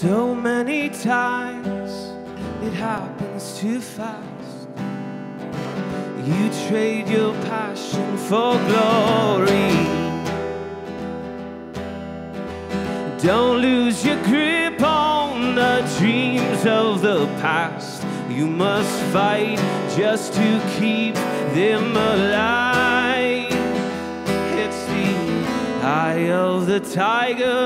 So many times it happens too fast. You trade your passion for glory. Don't lose your grip on the dreams of the past. You must fight just to keep them alive. It's the eye of the tiger.